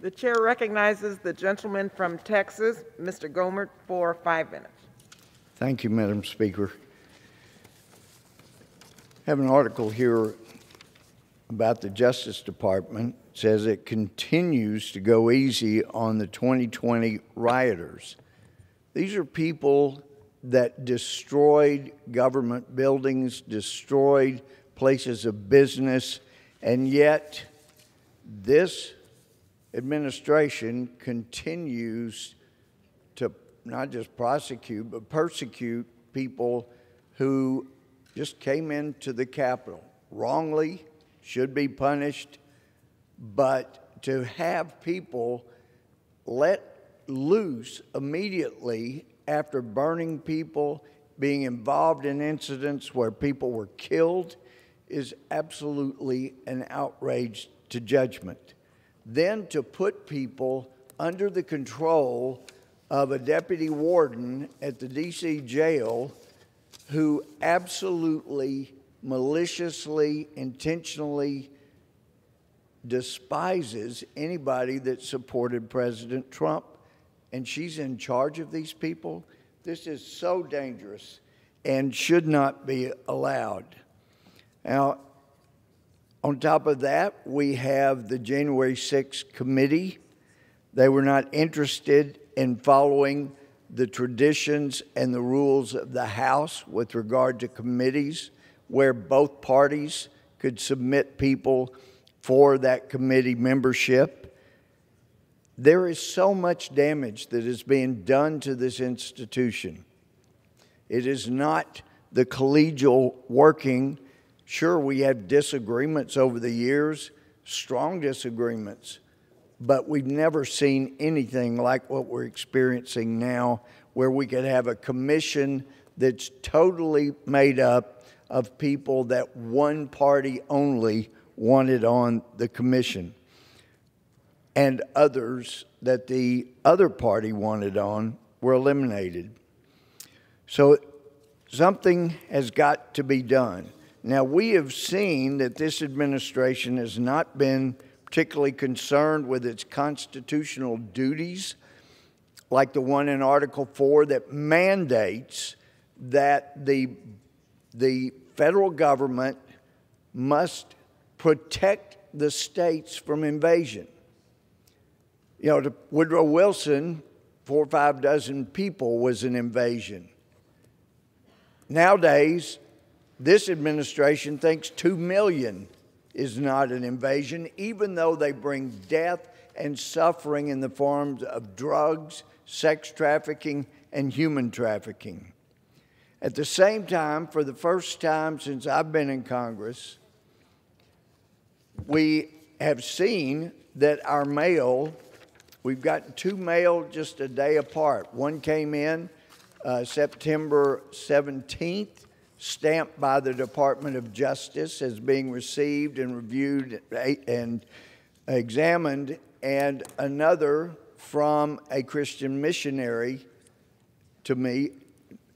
The chair recognizes the gentleman from Texas, Mr. Gohmert, for five minutes. Thank you, Madam Speaker. I have an article here about the Justice Department. It says it continues to go easy on the 2020 rioters. These are people that destroyed government buildings, destroyed places of business, and yet this administration continues to not just prosecute, but persecute people who just came into the Capitol wrongly, should be punished, but to have people let loose immediately after burning people, being involved in incidents where people were killed, is absolutely an outrage to judgment. Then to put people under the control of a deputy warden at the DC jail who absolutely, maliciously, intentionally despises anybody that supported President Trump, and she's in charge of these people. This is so dangerous and should not be allowed. Now, on top of that, we have the January 6th committee. They were not interested in following the traditions and the rules of the House with regard to committees where both parties could submit people for that committee membership. There is so much damage that is being done to this institution. It is not the collegial working. Sure, we have disagreements over the years, strong disagreements, but we've never seen anything like what we're experiencing now, where we could have a commission that's totally made up of people that one party only wanted on the commission and others that the other party wanted on were eliminated. So something has got to be done. Now, we have seen that this administration has not been particularly concerned with its constitutional duties, like the one in Article 4 that mandates that the, the federal government must protect the states from invasion. You know, to Woodrow Wilson, four or five dozen people was an invasion. Nowadays, this administration thinks two million is not an invasion, even though they bring death and suffering in the forms of drugs, sex trafficking, and human trafficking. At the same time, for the first time since I've been in Congress, we have seen that our mail, we've gotten two mail just a day apart. One came in uh, September 17th, stamped by the Department of Justice as being received and reviewed and examined, and another from a Christian missionary to me,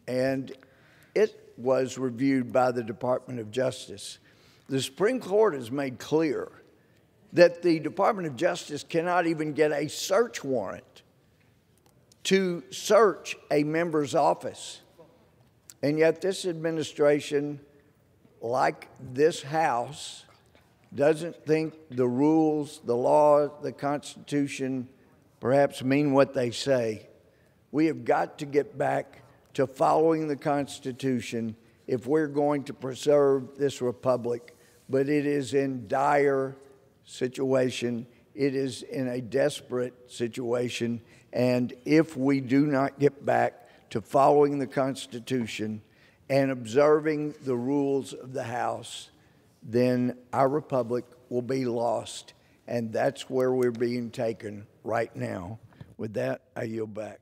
and it was reviewed by the Department of Justice. The Supreme Court has made clear that the Department of Justice cannot even get a search warrant to search a member's office. And yet, this administration, like this House, doesn't think the rules, the law, the Constitution perhaps mean what they say. We have got to get back to following the Constitution if we're going to preserve this republic. But it is in dire situation. It is in a desperate situation. And if we do not get back to following the Constitution and observing the rules of the House, then our republic will be lost. And that's where we're being taken right now. With that, I yield back.